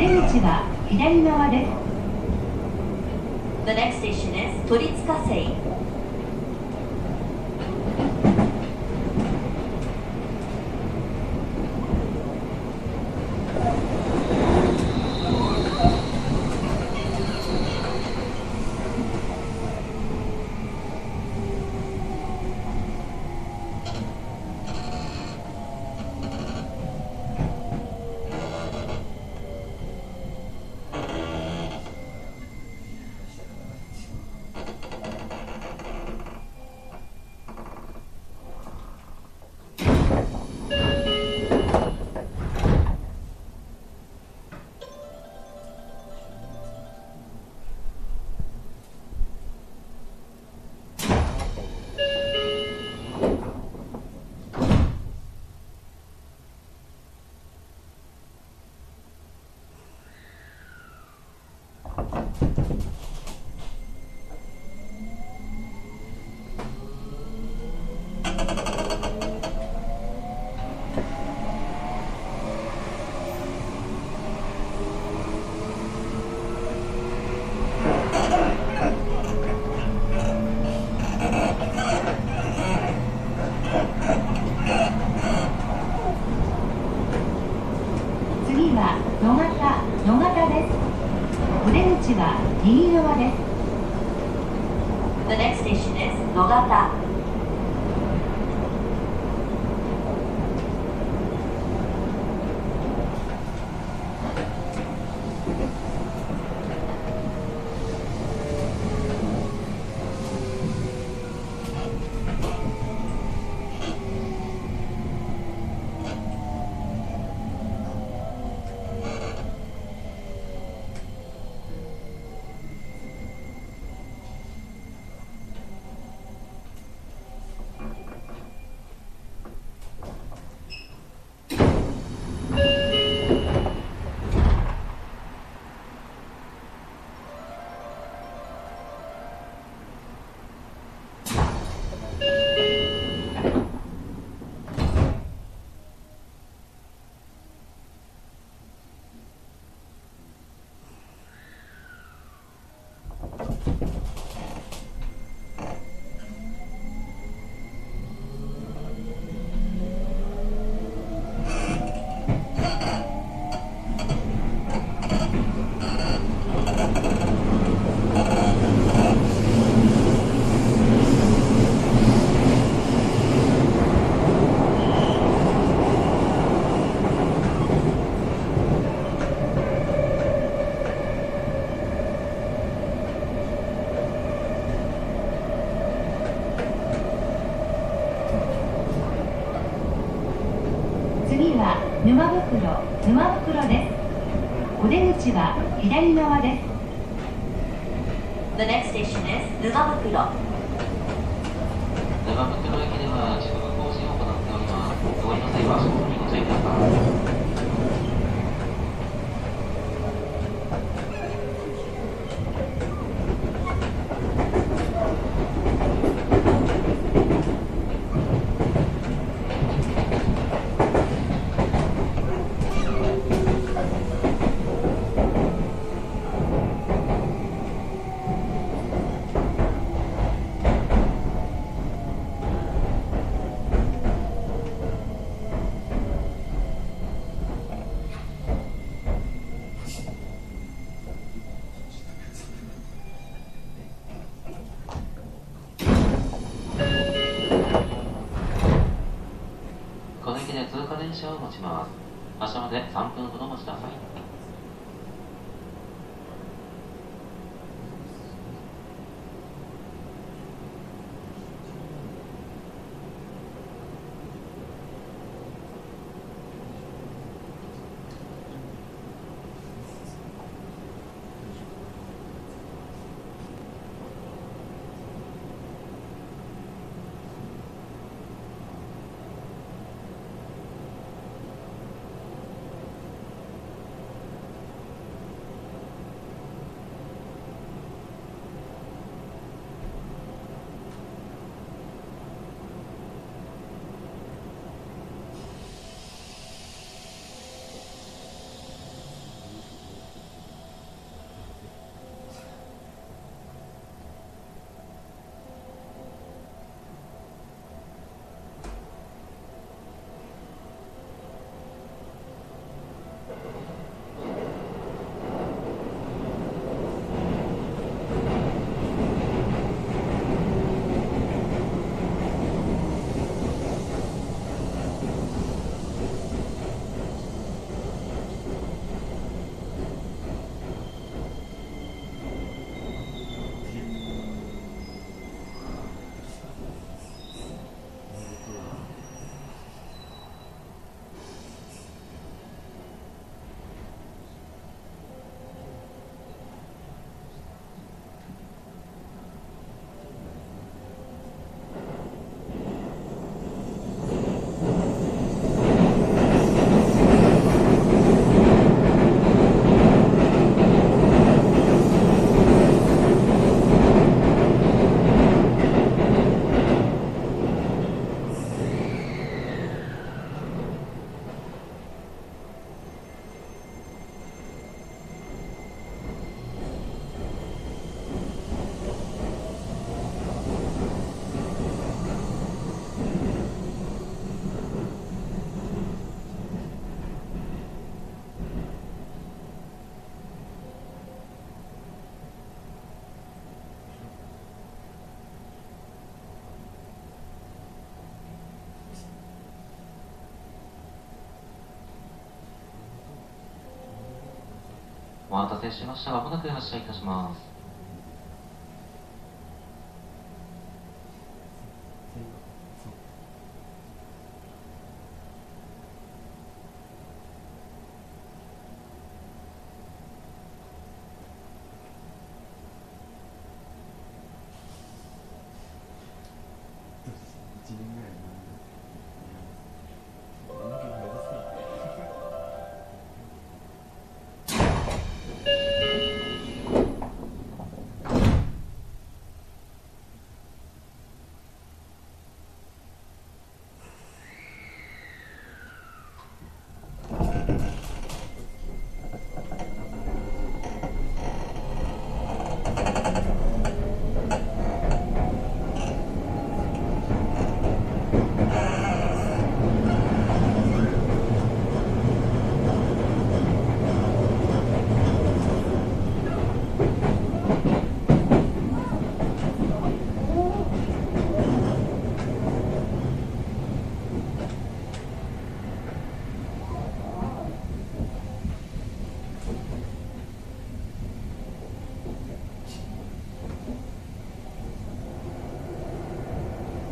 出口は左側です The next station is 鳥塚線次は野は右側です The next station is 野方出口は左側です The next station is 沼袋沼袋駅では電車を待ちます。発車まで3分ほどお待ちください。お待たせしました。まもなく発車いたします1年ぐらい前に目指せ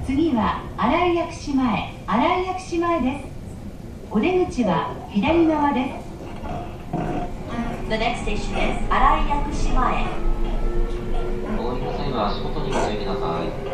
次は新井薬師前新井薬師前です。お出口は左側です。The next station is 新井薬師前。お降りの際は足元にご注意ください